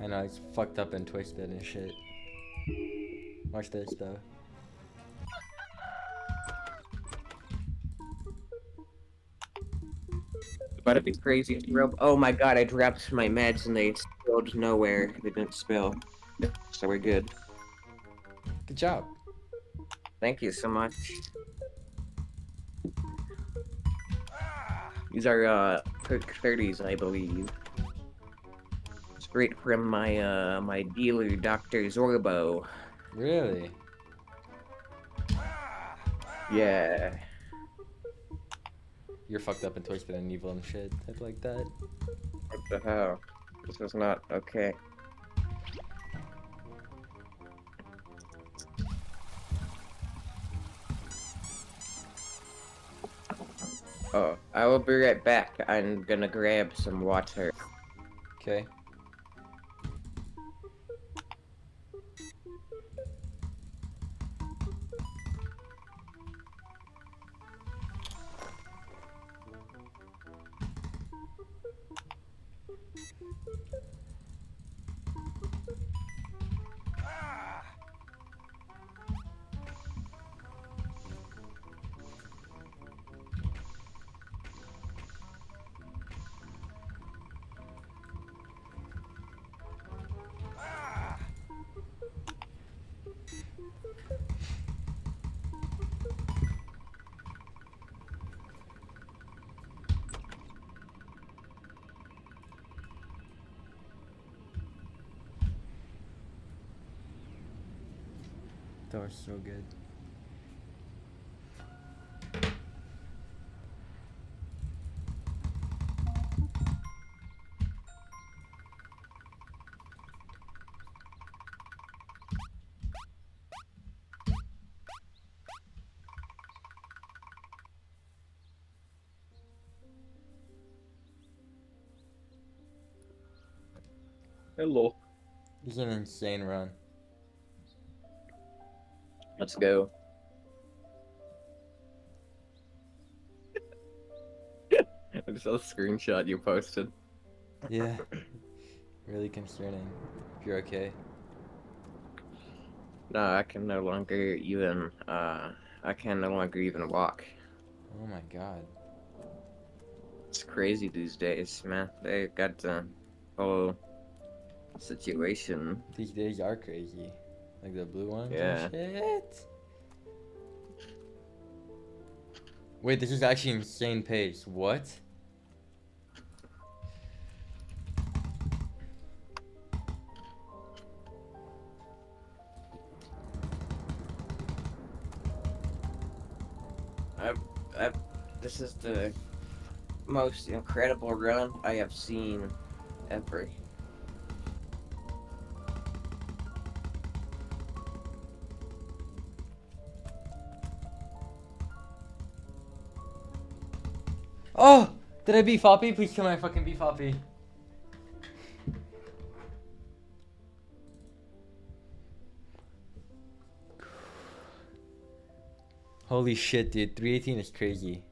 I know, it's fucked up and twisted and shit. Watch this though. But it'd be crazy. Oh my god, I dropped my meds and they spilled nowhere. They didn't spill. So we're good. Good job. Thank you so much. These are uh Perc 30s, I believe. Straight from my uh my dealer, Dr. Zorbo. Really? Yeah. You're fucked up and twisted and evil and shit. Type like that. What the hell? This is not okay. Oh, I will be right back. I'm gonna grab some water. Okay. That was so good. Hello. This is an insane run. Let's go. I just saw the screenshot you posted. Yeah. really concerning. If you're okay. No, I can no longer even, uh, I can no longer even walk. Oh my god. It's crazy these days, man. They got the whole situation. These days are crazy. Like the blue ones Yeah. shit. Wait, this is actually insane pace. What? I've, I've, this is the most incredible run I have seen ever. Oh! Did I beat Foppy? Please me I fucking beat Floppy. Holy shit, dude. 318 is crazy.